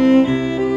Música